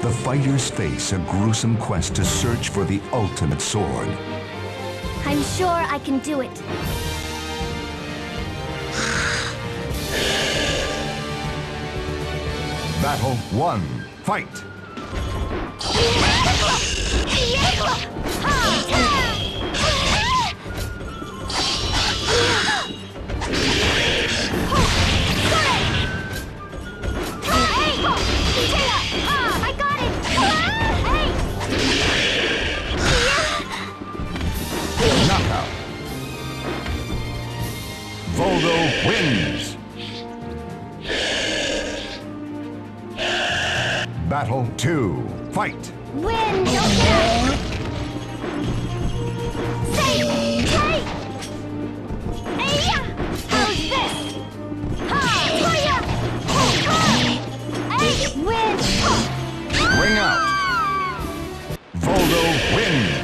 the fighters face a gruesome quest to search for the ultimate sword. I'm sure I can do it. Battle 1. Fight! Voldo wins. Battle 2. Fight! Win! Don't get Say! Hey! Hey! How's this? Ha! Toya! Ha! Hey! Win! Ring out. Ah. Voldo wins.